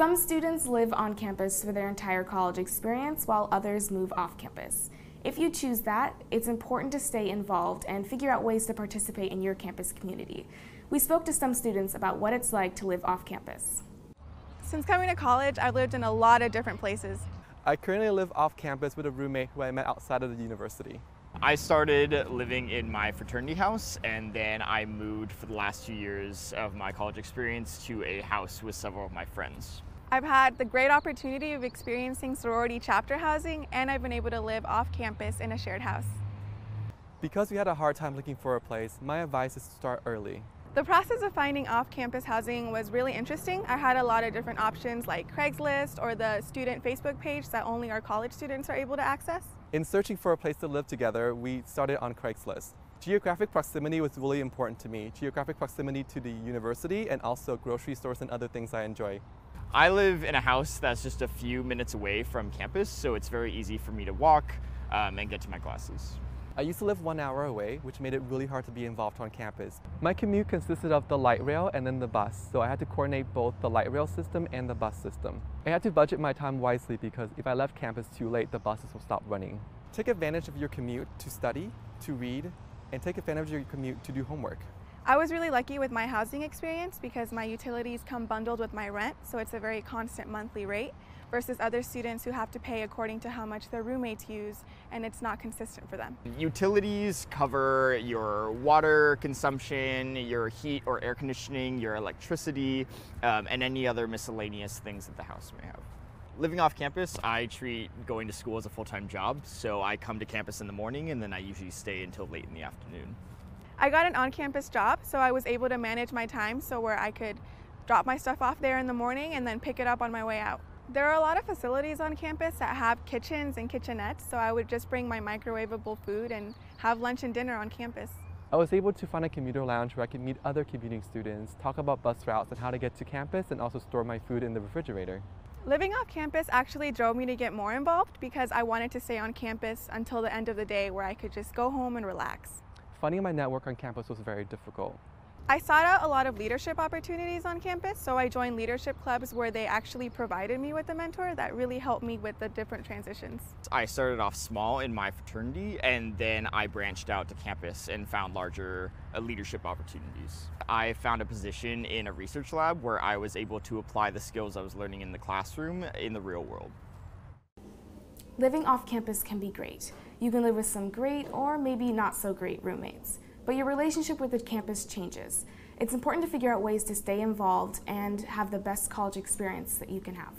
Some students live on campus for their entire college experience while others move off campus. If you choose that, it's important to stay involved and figure out ways to participate in your campus community. We spoke to some students about what it's like to live off campus. Since coming to college, I've lived in a lot of different places. I currently live off campus with a roommate who I met outside of the university. I started living in my fraternity house and then I moved for the last two years of my college experience to a house with several of my friends. I've had the great opportunity of experiencing sorority chapter housing and I've been able to live off campus in a shared house. Because we had a hard time looking for a place, my advice is to start early. The process of finding off-campus housing was really interesting. I had a lot of different options like Craigslist or the student Facebook page that only our college students are able to access. In searching for a place to live together, we started on Craigslist. Geographic proximity was really important to me. Geographic proximity to the university and also grocery stores and other things I enjoy. I live in a house that's just a few minutes away from campus, so it's very easy for me to walk um, and get to my classes. I used to live one hour away, which made it really hard to be involved on campus. My commute consisted of the light rail and then the bus, so I had to coordinate both the light rail system and the bus system. I had to budget my time wisely because if I left campus too late, the buses will stop running. Take advantage of your commute to study, to read, and take advantage of your commute to do homework. I was really lucky with my housing experience because my utilities come bundled with my rent, so it's a very constant monthly rate versus other students who have to pay according to how much their roommates use and it's not consistent for them. Utilities cover your water consumption, your heat or air conditioning, your electricity, um, and any other miscellaneous things that the house may have. Living off campus, I treat going to school as a full-time job, so I come to campus in the morning and then I usually stay until late in the afternoon. I got an on-campus job, so I was able to manage my time so where I could drop my stuff off there in the morning and then pick it up on my way out. There are a lot of facilities on campus that have kitchens and kitchenettes, so I would just bring my microwavable food and have lunch and dinner on campus. I was able to find a commuter lounge where I could meet other commuting students, talk about bus routes and how to get to campus, and also store my food in the refrigerator. Living off campus actually drove me to get more involved because I wanted to stay on campus until the end of the day where I could just go home and relax. Finding my network on campus was very difficult. I sought out a lot of leadership opportunities on campus, so I joined leadership clubs where they actually provided me with a mentor that really helped me with the different transitions. I started off small in my fraternity and then I branched out to campus and found larger uh, leadership opportunities. I found a position in a research lab where I was able to apply the skills I was learning in the classroom in the real world. Living off campus can be great. You can live with some great or maybe not so great roommates, but your relationship with the campus changes. It's important to figure out ways to stay involved and have the best college experience that you can have.